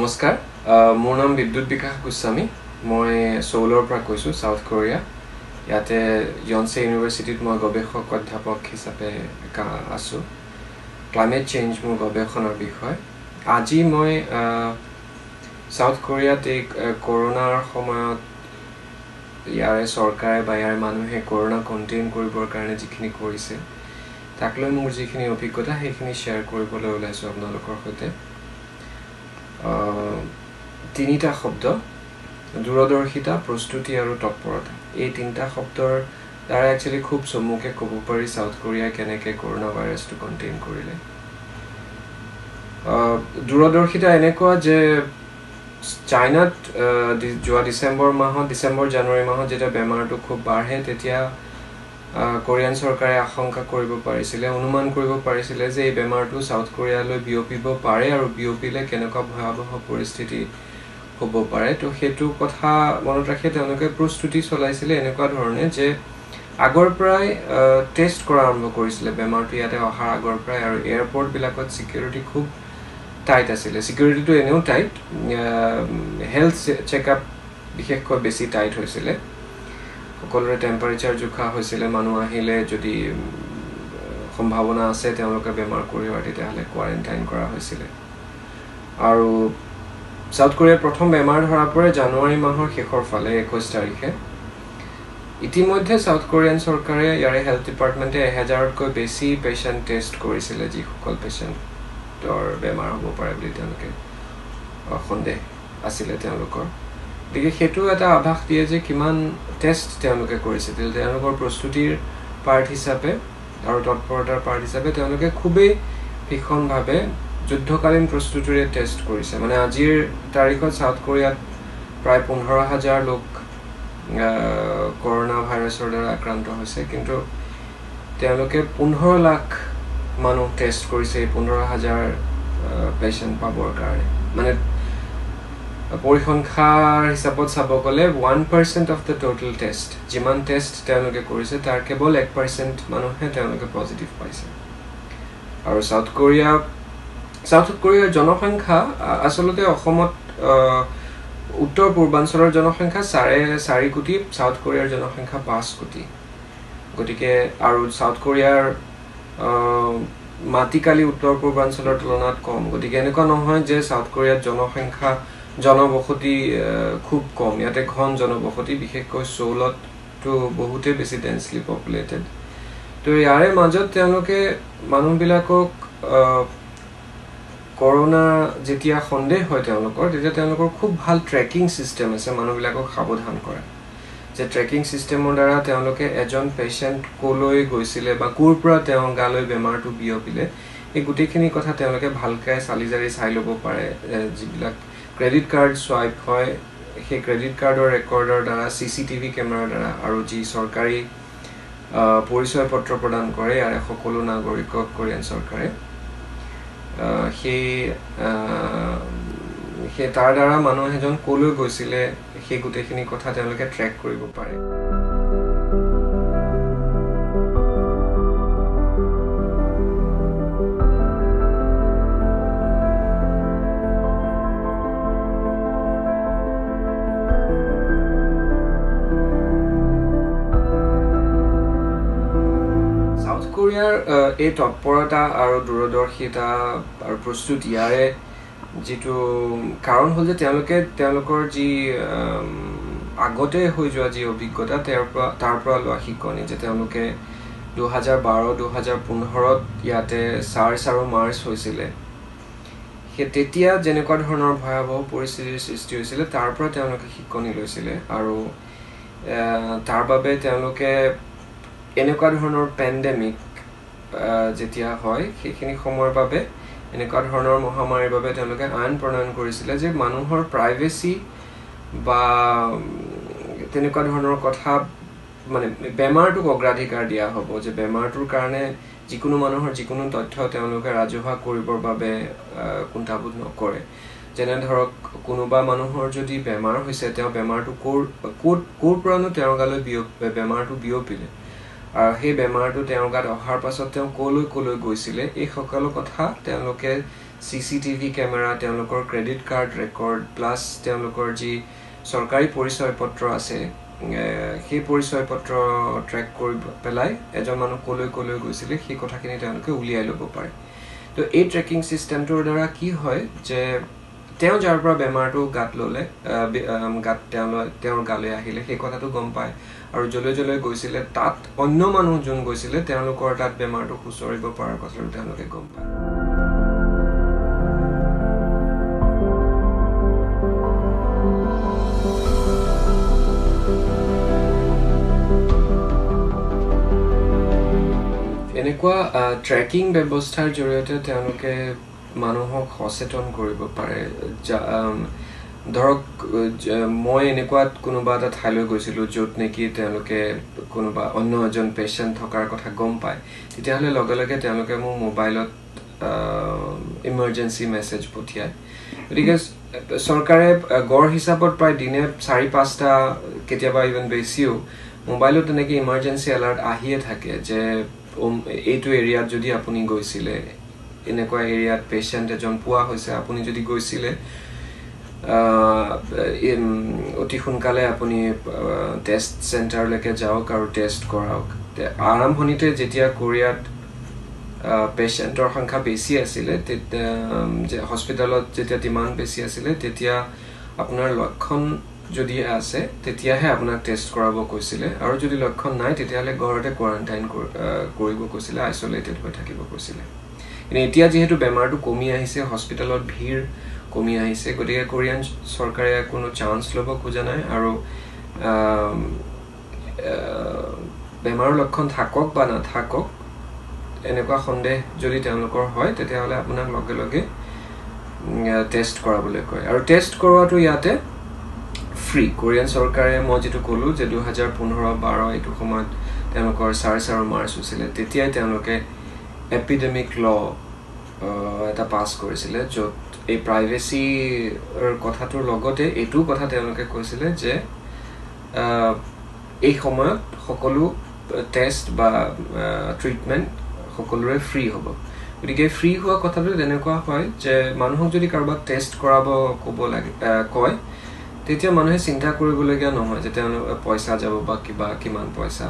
নমস্কাৰ। মোৰ নাম বিদ্যুৎ বিকাশ গোস্বামী। মই চৌলৰ পৰা কৈছোঁ ছাউথ কোৰিয়া ইয়াতে য়নছে ইউনিভাৰ্চিটিত মই গৱেষক অধ্যাপক হিচাপে আছোঁ। ক্লাইমেট চেঞ্জ মোৰ গৱেষণাৰ বিষয়। আজি মই ছাউথ কোৰিয়াত এই কৰোণাৰ সময়ত ইয়াৰে চৰকাৰে বা ইয়াৰে মানুহে কৰোণা কণ্টেইন কৰিবৰ কাৰণে যিখিনি কৰিছে তাক লৈ মোৰ যিখিনি অভিজ্ঞতা সেইখিনি শ্বেয়াৰ কৰিবলৈ ওলাইছোঁ আপোনালোকৰ সৈতে। তিনিটা শব্দ দূৰদৰ্শিতা প্ৰস্তুতি আৰু তৎপৰতা। এই তিনিটা শব্দৰ দ্বাৰা একচুৱেলি খুব চমুকে ক'ব পাৰি ছাউথ কোৰিয়াই কেনেকৈ কৰোণা ভাইৰাছটো কণ্টেইন কৰিলে দূৰদৰ্শিতা এনেকুৱা যে চাইনাত যোৱা ডিচেম্বৰ মাহত ডিচেম্বৰ জানুৱাৰী মাহত যেতিয়া বেমাৰটো খুব বাঢ়ে তেতিয়া কোৰিয়ান চৰকাৰে আশংকা কৰিব পাৰিছিলে অনুমান কৰিব পাৰিছিলে যে এই বেমাৰটো ছাউথ কোৰিয়ালৈ বিয়পিব পাৰে আৰু বিয়পিলে কেনেকুৱা ভয়াৱহ পৰিস্থিতি হ'ব পাৰে। তো সেইটো কথা মনত ৰাখি তেওঁলোকে প্ৰস্তুতি চলাইছিলে এনেকুৱা ধৰণে যে আগৰ পৰাই টেষ্ট কৰা আৰম্ভ কৰিছিলে। বেমাৰটো ইয়াতে অহাৰ আগৰ পৰাই আৰু এয়াৰপৰ্টবিলাকত ছিকিউৰিটি খুব টাইট আছিলে। ছিকিউৰিটিটো এনেও টাইট হেল্থ চেকআপ বিশেষকৈ বেছি টাইট হৈছিলে। সকলোৰে টেম্পাৰেচাৰ জোখা হৈছিলে মানুহ আহিলে যদি সম্ভাৱনা আছে তেওঁলোকে বেমাৰ কঢ়িওৱাৰ তেতিয়াহ'লে কোৱাৰেণ্টাইন কৰা হৈছিলে। আৰু ছাউথ কোৰিয়াত প্ৰথম বেমাৰ ধৰা পৰে জানুৱাৰী মাহৰ শেষৰ ফালে একৈছ তাৰিখে। ইতিমধ্যে ছাউথ কোৰিয়ান চৰকাৰে ইয়াৰে হেল্থ ডিপাৰ্টমেণ্টে এহেজাৰতকৈ বেছি পেচেণ্ট টেষ্ট কৰিছিলে যিসকল পেচেণ্টৰ বেমাৰ হ'ব পাৰে বুলি তেওঁলোকে সন্দেহ আছিলে তেওঁলোকৰ। গতিকে সেইটো এটা আভাস দিয়ে যে কিমান টেষ্ট তেওঁলোকে কৰিছিল তেওঁলোকৰ প্ৰস্তুতিৰ পাৰ্ট হিচাপে আৰু তৎপৰতাৰ পাৰ্ট হিচাপে তেওঁলোকে খুবেই ভীষণভাৱে যুদ্ধকালীন প্ৰস্তুতিৰে টেষ্ট কৰিছে। মানে আজিৰ তাৰিখত ছাউথ কোৰিয়াত প্ৰায় পোন্ধৰ হাজাৰ লোক কৰোণা ভাইৰাছৰ দ্বাৰা আক্ৰান্ত হৈছে। কিন্তু তেওঁলোকে পোন্ধৰ লাখ মানুহ টেষ্ট কৰিছে এই পোন্ধৰ হাজাৰ পেচেণ্ট পাবৰ কাৰণে। মানে পৰিসংখ্যাৰ হিচাপত চাব গ'লে one percent of the total test যিমান টেষ্ট তেওঁলোকে কৰিছে তাৰ কেৱল এক পাৰ্চেণ্ট মানুহে তেওঁলোকে পজিটিভ পাইছে। আৰু ছাউথ কোৰিয়া ছাউথ কোৰিয়াৰ জনসংখ্যা আচলতে অসমত উত্তৰ পূৰ্বাঞ্চলৰ জনসংখ্যা চাৰে চাৰি কোটি ছাউথ কোৰিয়াৰ জনসংখ্যা পাঁচ কোটি। গতিকে আৰু ছাউথ কোৰিয়াৰ মাটিকালি উত্তৰ পূৰ্বাঞ্চলৰ তুলনাত কম। গতিকে এনেকুৱা নহয় যে ছাউথ কোৰিয়াত জনসংখ্যা জনবসতি খুব কম। ইয়াতে ঘন জনবসতি বিশেষকৈ চৌলতটো বহুতেই বেছি ডেন্সলি পপুলেটেড তো ইয়াৰে মাজত তেওঁলোকে মানুহবিলাকক কৰোণা যেতিয়া সন্দেহ হয় তেওঁলোকৰ তেতিয়া তেওঁলোকৰ খুব ভাল ট্ৰেকিং ছিষ্টেম আছে মানুহবিলাকক সাৱধান কৰা। যে ট্ৰেকিং ছিষ্টেমৰ দ্বাৰা তেওঁলোকে এজন পেচেণ্ট ক'লৈ গৈছিলে বা ক'ৰ পৰা তেওঁ গালৈ বেমাৰটো বিয়পিলে এই গোটেইখিনি কথা তেওঁলোকে ভালকৈ চালি জাৰি চাই ল'ব পাৰে যিবিলাক ক্ৰেডিট কাৰ্ড চুৱাইপ হয় সেই ক্ৰেডিট কাৰ্ডৰ ৰেকৰ্ডৰ দ্বাৰা চি চি টিভি কেমেৰাৰ দ্বাৰা আৰু যি চৰকাৰী পৰিচয় পত্ৰ প্ৰদান কৰে ইয়াৰে সকলো নাগৰিকক কোৰিয়ান চৰকাৰে। সেই সেই তাৰ দ্বাৰা মানুহ এজন ক'লৈ গৈছিলে সেই গোটেইখিনি কথা তেওঁলোকে ট্ৰেক কৰিব পাৰে। এই তৎপৰতা আৰু দূৰদৰ্শিতা আৰু প্ৰস্তুত ইয়াৰে যিটো কাৰণ হ'ল যে তেওঁলোকে তেওঁলোকৰ যি আগতে হৈ যোৱা যি অভিজ্ঞতা তেওঁৰ পৰা তাৰ পৰা লোৱা শিকনি যে তেওঁলোকে দুহেজাৰ বাৰ দুহেজাৰ পোন্ধৰত ইয়াতে চাৰ্চ আৰু মাৰ্চ হৈছিলে। সেই তেতিয়া যেনেকুৱা ধৰণৰ ভয়াৱহ পৰিস্থিতিৰ সৃষ্টি হৈছিলে তাৰ পৰা তেওঁলোকে শিকনি লৈছিলে আৰু তাৰ বাবে তেওঁলোকে এনেকুৱা ধৰণৰ পেণ্ডেমিক যেতিয়া হয় সেইখিনি সময়ৰ বাবে এনেকুৱা ধৰণৰ মহামাৰীৰ বাবে তেওঁলোকে আইন প্ৰণয়ন কৰিছিলে যে মানুহৰ প্ৰাইভেচি বা তেনেকুৱা ধৰণৰ কথা মানে বেমাৰটোক অগ্ৰাধিকাৰ দিয়া হ'ব যে বেমাৰটোৰ কাৰণে যিকোনো মানুহৰ যিকোনো তথ্য তেওঁলোকে ৰাজহুৱা কৰিবৰ বাবে কুণ্ঠাবোধ নকৰে। যেনে ধৰক কোনোবা মানুহৰ যদি বেমাৰ হৈছে তেওঁ বেমাৰটো ক'ৰ ক'ত ক'ৰ পৰানো তেওঁৰ গালৈ বিয়প বেমাৰটো বিয়পিলে? সেই বেমাৰটো তেওঁৰ গাত অহাৰ পাছত তেওঁ ক'লৈ ক'লৈ গৈছিলে এই সকলো কথা তেওঁলোকে চি চি টিভি কেমেৰা তেওঁলোকৰ ক্ৰেডিট কাৰ্ড ৰেকৰ্ড প্লাছ তেওঁলোকৰ যি চৰকাৰী পৰিচয় পত্ৰ আছে সেই পৰিচয় পত্ৰ ট্ৰেক কৰি পেলাই এজন মানুহ ক'লৈ ক'লৈ গৈছিলে সেই কথাখিনি তেওঁলোকে উলিয়াই ল'ব পাৰে। তো এই ট্ৰেকিং ছিষ্টেমটোৰ দ্বাৰা কি হয় যে তেওঁ যাৰ পৰা বেমাৰটো গাত ল'লে গাত তেওঁ তেওঁৰ গালৈ আহিলে সেই কথাটো গম পায়। আৰু য'লৈ য'লৈ গৈছিলে তাত অন্য মানুহ যোন গৈছিলে তেওঁলোকৰ তাত বেমাৰটো সুচৰিব পৰাৰ কথাটো তেওঁলোকে গম পায়। এনেকুৱা ট্ৰেকিং ব্যৱস্থাৰ জৰিয়তে তেওঁলোকে মানুহক সচেতন কৰিব পাৰে ধৰক মই এনেকুৱা কোনোবা এটা ঠাইলৈ গৈছিলোঁ য'ত নেকি তেওঁলোকে কোনোবা অন্য এজন পেচেণ্ট থকাৰ কথা গম পায়। তেতিয়াহ'লে লগে লগে তেওঁলোকে মোৰ মোবাইলত ইমাৰ্জেঞ্চি মেছেজ পঠিয়ায়। গতিকে চৰকাৰে গড় হিচাপত প্ৰায় দিনে চাৰি পাঁচটা কেতিয়াবা ইভেন বেছিও মোবাইলত তেনেকৈ ইমাৰ্জেঞ্চি এলাৰ্ট আহিয়ে থাকে যে এইটো এৰিয়াত যদি আপুনি গৈছিলে এনেকুৱা এৰিয়াত পেচেণ্ট এজন পোৱা হৈছে আপুনি যদি গৈছিলে অতি সোনকালে আপুনি টেষ্ট চেণ্টাৰলৈকে যাওক আৰু টেষ্ট কৰাওক। আৰম্ভণিতে যেতিয়া কোৰিয়াত পেচেণ্টৰ সংখ্যা বেছি আছিলে হস্পিটেলত যেতিয়া ডিমাণ্ড বেছি আছিলে তেতিয়া আপোনাৰ লক্ষণ যদি আছে তেতিয়াহে আপোনাক টেষ্ট কৰাব কৈছিলে। আৰু যদি লক্ষণ নাই তেতিয়াহ'লে ঘৰতে কোৱাৰেণ্টাইন কৰিব কৈছিলে আইচলেটেড হৈ থাকিব কৈছিলে। কিন্তু এতিয়া যিহেতু বেমাৰটো কমি আহিছে হস্পিটেলত ভিৰ কমি আহিছে। গতিকে কোৰিয়ান চৰকাৰে কোনো চান্স ল'ব খোজা নাই আৰু বেমাৰৰ লক্ষণ থাকক বা নাথাকক এনেকুৱা সন্দেহ যদি তেওঁলোকৰ হয় তেতিয়াহ'লে আপোনাক লগে লগে টেষ্ট কৰাবলৈ কয়। আৰু টেষ্ট কৰোৱাটো ইয়াতে ফ্ৰী কোৰিয়ান চৰকাৰে মই যিটো ক'লোঁ যে দুহেজাৰ পোন্ধৰ বাৰ এইটো সময়ত তেওঁলোকৰ চাৰ্চ আৰু মাৰ্চ হৈছিলে তেতিয়াই তেওঁলোকে এপিডেমিক ল এটা পাছ কৰিছিলে য'ত এই প্ৰাইভেচিৰ কথাটোৰ লগতে এইটো কথা তেওঁলোকে কৈছিলে যে এই সময়ত সকলো টেষ্ট বা ট্ৰিটমেণ্ট সকলোৰে ফ্ৰী হ'ব। গতিকে ফ্ৰী হোৱা কথাটো তেনেকুৱা হয় যে মানুহক যদি কাৰোবাক টেষ্ট কৰাব ক'ব লাগে কয় তেতিয়া মানুহে চিন্তা কৰিবলগীয়া নহয় যে তেওঁলোক পইচা যাব বা কিবা কিমান পইচা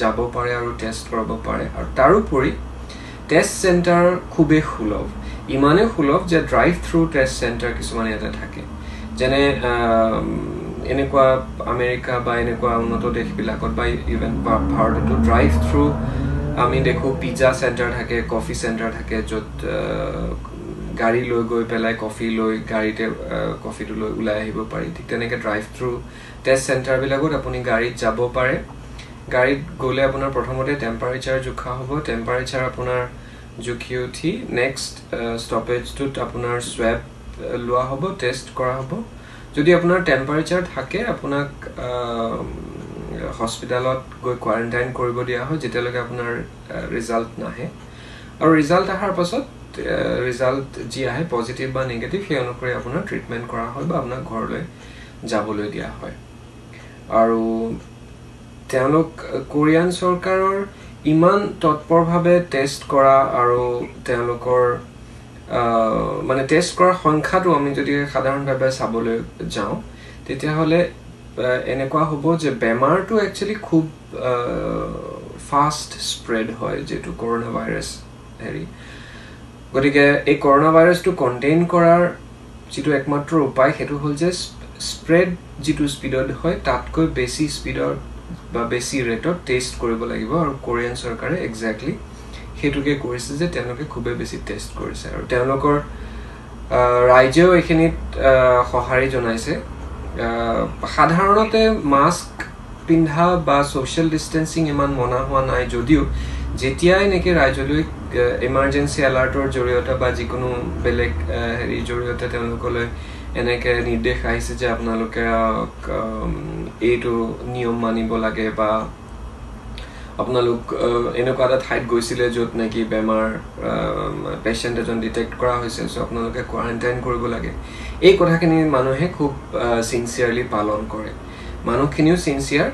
যাব পাৰে আৰু টেষ্ট কৰাব পাৰে। আৰু তাৰোপৰি টেষ্ট চেণ্টাৰ খুবেই সুলভ। ইমানেই সুলভ যে ড্ৰাইভ থ্ৰু টেষ্ট চেণ্টাৰ কিছুমান ইয়াতে থাকে। যেনে এনেকুৱা আমেৰিকা বা এনেকুৱা উন্নত দেশবিলাকত বা ইভেন ভাৰততো ড্ৰাইভ থ্ৰু আমি দেখোঁ পিজ্জা চেণ্টাৰ থাকে কফি চেণ্টাৰ থাকে য'ত গাড়ী লৈ গৈ পেলাই কফি লৈ গাড়ীতে কফিটো লৈ ওলাই আহিব পাৰি। ঠিক তেনেকৈ ড্ৰাইভ থ্ৰু টেষ্ট চেণ্টাৰবিলাকত আপুনি গাড়ীত যাব পাৰে। গাড়ীত গ'লে আপোনাৰ প্ৰথমতে টেম্পাৰেচাৰ জোখা হ'ব। টেম্পাৰেচাৰ আপোনাৰ জুখি উঠি নেক্সট ষ্টপেজটোত আপোনাৰ চুৱেব লোৱা হ'ব টেষ্ট কৰা হ'ব। যদি আপোনাৰ টেম্পাৰেচাৰ থাকে আপোনাক হস্পিটেলত গৈ কোৱাৰেণ্টাইন কৰিব দিয়া হয় যেতিয়ালৈকে আপোনাৰ ৰিজাল্ট নাহে। আৰু ৰিজাল্ট অহাৰ পাছত ৰিজাল্ট যি আহে পজিটিভ বা নিগেটিভ সেই অনুসৰি আপোনাৰ ট্ৰিটমেণ্ট কৰা হয় বা আপোনাক ঘৰলৈ যাবলৈ দিয়া হয়। আৰু তেওঁলোক কোৰিয়ান চৰকাৰৰ ইমান তৎপৰভাৱে টেষ্ট কৰা আৰু তেওঁলোকৰ মানে টেষ্ট কৰাৰ সংখ্যাটো আমি যদি সাধাৰণভাৱে চাবলৈ যাওঁ তেতিয়াহ'লে এনেকুৱা হ'ব যে বেমাৰটো একচুৱেলি খুব ফাষ্ট স্প্ৰেড হয় যিটো কৰোণা ভাইৰাছ হেৰি। গতিকে এই কৰোণা ভাইৰাছটো কণ্টেইন কৰাৰ যিটো একমাত্ৰ উপায় সেইটো হ'ল যে স্প্ৰেড যিটো স্পীডত হয় তাতকৈ বেছি স্পীডত বা বেছি ৰেটত টেষ্ট কৰিব লাগিব আৰু কোৰিয়ান চৰকাৰে একজেক্টলি সেইটোকে কৰিছে যে তেওঁলোকে খুবেই বেছি টেষ্ট কৰিছে আৰু তেওঁলোকৰ ৰাইজেও এইখিনিত সঁহাৰি জনাইছে। সাধাৰণতে মাস্ক পিন্ধা বা ছ'চিয়েল ডিষ্টেঞ্চিং ইমান মনা হোৱা নাই যদিও যেতিয়াই নেকি ৰাইজলৈ ইমাৰ্জেঞ্চি এলাৰ্টৰ জৰিয়তে বা যিকোনো বেলেগ হেৰিৰ জৰিয়তে তেওঁলোকলৈ এনেকে নিৰ্দেশ আহিছে যে আপোনালোকে এইটো নিয়ম মানিব লাগে বা আপোনালোক এনেকুৱা এটা ঠাইত গৈছিলে য'ত নেকি বেমাৰ পেচেণ্ট এজন ডিটেক্ট কৰা হৈছে চ' আপোনালোকে কোৱাৰেণ্টাইন কৰিব লাগে। এই কথাখিনি মানুহে খুব চিনচিয়াৰলি পালন কৰে। মানুহখিনিও চিনচিয়াৰ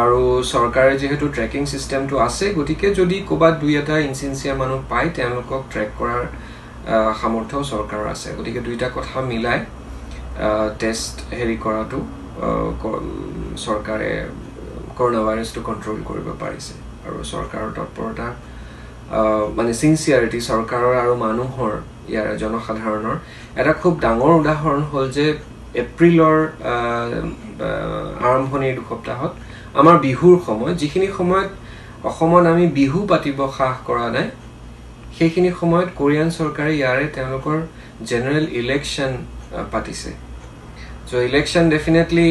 আৰু চৰকাৰে যিহেতু ট্ৰেকিং ছিষ্টেমটো আছে গতিকে যদি ক'ৰবাত দুই এটা ইনচিনচিয়াৰ মানুহ পায় তেওঁলোকক ট্ৰেক কৰাৰ সামৰ্থ্যও চৰকাৰৰ আছে। গতিকে দুইটা কথা মিলাই টেষ্ট হেৰি কৰাটো চৰকাৰে কৰোণা ভাইৰাছটো কণ্ট্ৰল কৰিব পাৰিছে। আৰু চৰকাৰৰ তৎপৰতা মানে চিনচিয়াৰিটি চৰকাৰৰ আৰু মানুহৰ ইয়াৰ জনসাধাৰণৰ। এটা খুব ডাঙৰ উদাহৰণ হ'ল যে এপ্ৰিলৰ আৰম্ভণিৰ দুসপ্তাহত আমাৰ বিহুৰ সময়ত যিখিনি সময়ত অসমত আমি বিহু পাতিব সাহ কৰা নাই সেইখিনি সময়ত কোৰিয়ান চৰকাৰে ইয়াৰে তেওঁলোকৰ জেনেৰেল ইলেকশ্যন পাতিছে। চ' ইলেকশ্যন ডেফিনেটলি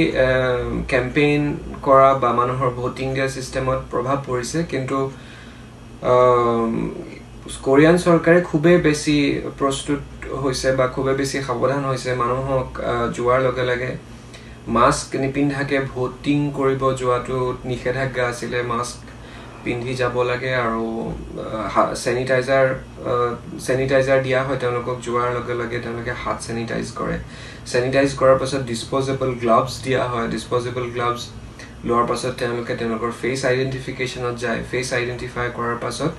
কেম্পেইন কৰা বা মানুহৰ ভোটিং দিয়া ছিষ্টেমত প্ৰভাৱ পৰিছে। কিন্তু কোৰিয়ান চৰকাৰে খুবেই বেছি প্ৰস্তুত হৈছে বা খুবেই বেছি সাৱধান হৈছে মানুহক যোৱাৰ লগে লগে। মাস্ক নিপিন্ধাকে ভোটিং কৰিব যোৱাটো নিষেধাজ্ঞা আছিলে। মাস্ক পিন্ধি যাব লাগে আৰু চেনিটাইজাৰ চেনিটাইজাৰ দিয়া হয় তেওঁলোকক যোৱাৰ লগে লগে তেওঁলোকে হাত চেনিটাইজ কৰে। চেনিটাইজ কৰাৰ পাছত ডিছপ'জেবল গ্লাভছ দিয়া হয়। ডিছপ'জেবল গ্লাভছ লোৱাৰ পাছত তেওঁলোকে তেওঁলোকৰ ফেচ আইডেণ্টিফিকেশ্যনত যায়। ফেচ আইডেণ্টিফাই কৰাৰ পাছত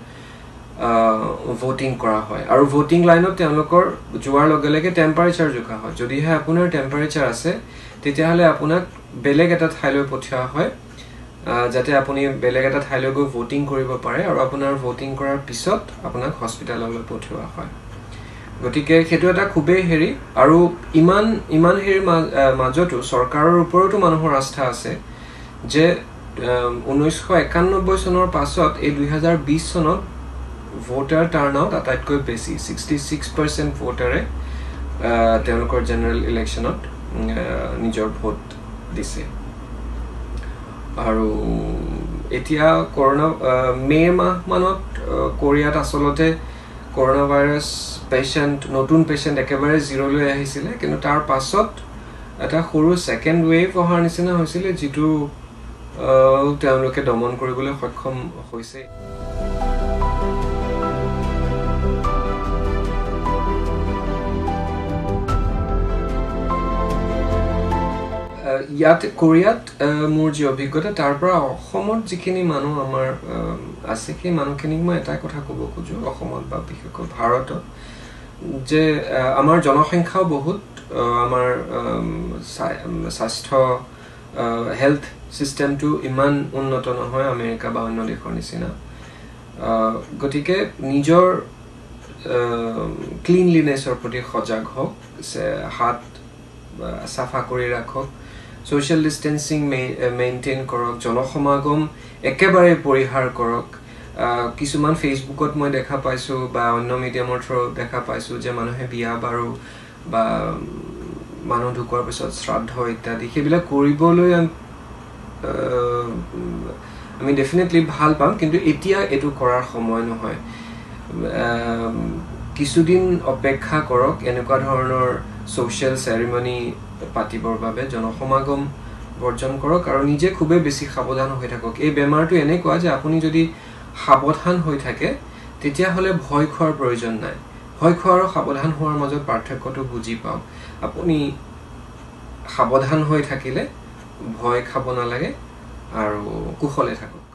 ভোটিং কৰা হয়। আৰু ভোটিং লাইনত তেওঁলোকৰ যোৱাৰ লগে লগে টেম্পাৰেচাৰ জোখা হয়। যদিহে আপোনাৰ টেম্পাৰেচাৰ আছে তেতিয়াহ'লে আপোনাক বেলেগ এটা ঠাইলৈ পঠিওৱা হয়। যাতে আপুনি বেলেগ এটা ঠাইলৈ গৈ ভোটিং কৰিব পাৰে আৰু আপোনাৰ ভোটিং কৰাৰ পিছত আপোনাক হস্পিটেললৈ পঠিওৱা হয়। গতিকে সেইটো এটা খুবেই হেৰি আৰু ইমান ইমান হেৰিৰ মাজতো চৰকাৰৰ ওপৰতো মানুহৰ আস্থা আছে যে ঊনৈছশ একানব্বৈ চনৰ পাছত এই দুহেজাৰ বিছ চনত ভোটাৰ টাৰ্ণ আউট আটাইতকৈ বেছি ছিক্সটি ছিক্স পাৰ্চেণ্ট ভোটাৰে তেওঁলোকৰ জেনেৰেল ইলেকশ্যনত নিজৰ ভোট দিছে। আৰু এতিয়া কৰোণা মে' মাহমানত কোৰিয়াত আচলতে কৰোণা ভাইৰাছ পেচেণ্ট নতুন পেচেণ্ট একেবাৰে জিৰ'লৈ আহিছিলে। কিন্তু তাৰ পাছত এটা সৰু ছেকেণ্ড ৱেভ অহাৰ নিচিনা হৈছিলে যিটো তেওঁলোকে দমন কৰিবলৈ সক্ষম হৈছে। ইয়াত কোৰিয়াত মোৰ যি অভিজ্ঞতা তাৰ পৰা অসমত যিখিনি মানুহ আমাৰ আছে সেই মানুহখিনিক মই এটাই কথা ক'ব খোজোঁ অসমত বা বিশেষকৈ ভাৰতত যে আমাৰ জনসংখ্যাও বহুত আমাৰ স্বাস্থ্য হেল্থ ছিষ্টেমটো ইমান উন্নত নহয় আমেৰিকা বা অন্য দেশৰ নিচিনা। গতিকে নিজৰ ক্লিনলিনেছৰ প্ৰতি সজাগ হওক হাত চাফা কৰি ৰাখক ছ'চিয়েল ডিষ্টেঞ্চিং মেইনটেইন কৰক জনসমাগম একেবাৰে পৰিহাৰ কৰক। কিছুমান ফেচবুকত মই দেখা পাইছোঁ বা অন্য মিডিয়ামৰ থ্ৰুত দেখা পাইছোঁ যে মানুহে বিয়া বাৰু বা মানুহ ঢুকোৱাৰ পিছত শ্ৰাদ্ধ ইত্যাদি সেইবিলাক কৰিবলৈ আমি ডেফিনেটলি ভাল পাম কিন্তু এতিয়া এইটো কৰাৰ সময় নহয়। কিছুদিন অপেক্ষা কৰক এনেকুৱা ধৰণৰ ছ'চিয়েল চেৰিমনি পাতিবৰ বাবে জনসমাগম বৰ্জন কৰক আৰু নিজে খুবেই বেছি সাৱধান হৈ থাকক। এই বেমাৰটো এনেকুৱা যে আপুনি যদি সাৱধান হৈ থাকে তেতিয়াহ'লে ভয় খোৱাৰ প্ৰয়োজন নাই। ভয় খোৱা আৰু সাৱধান হোৱাৰ মাজত পাৰ্থক্যটো বুজি পাওক। আপুনি সাৱধান হৈ থাকিলে ভয় খাব নালাগে আৰু কুশলে থাকক।